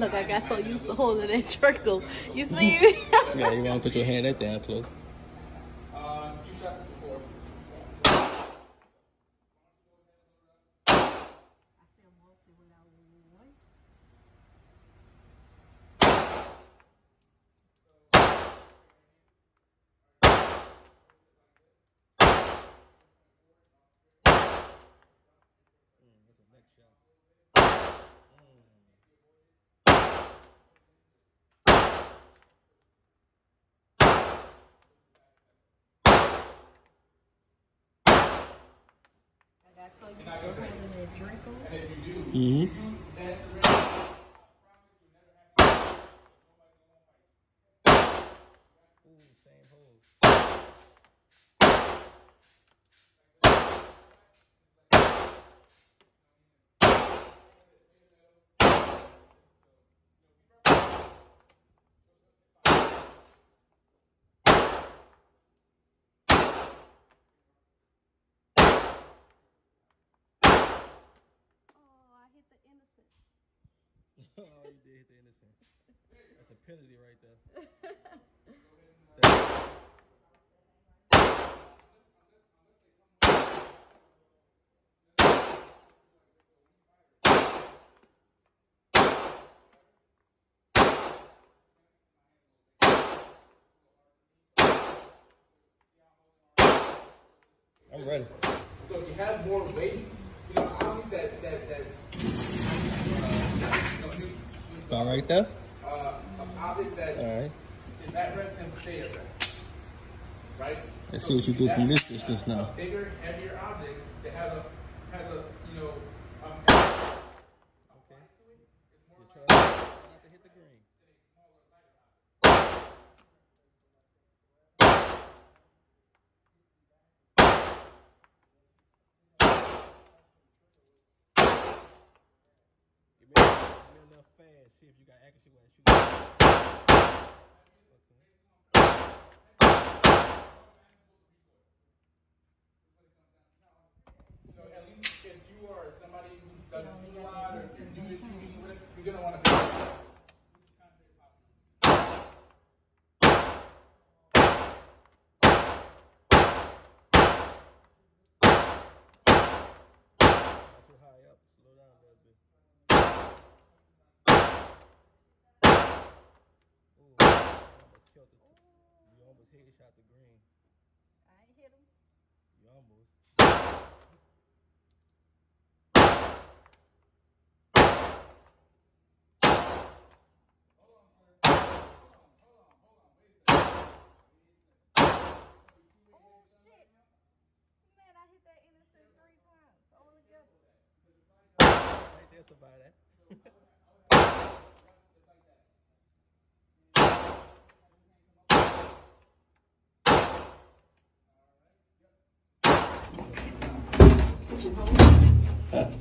Look, I got so used to holding that trickle. You see me? yeah, you want to put your hand that down close. Mm-hmm. Oh, you did hit the innocent. That's a penalty right there. I'm ready. So if you have more weight, About right there? Uh, object that All right. is at rest to stay at rest. Right? Let's So see what you do from this distance a now. bigger, heavier object that has a has a you know um, Okay. You try not to hit the green. Give me, give me fast. See if you got accuracy shoot. you at least if you are somebody who doesn't shoot a lot or if you're new to shooting, you're gonna want to. It. You almost headshot the green. I ain't hit him. You almost. Oh shit. Man, I hit that innocent three times all together. Right there, somebody. What you holding? Huh?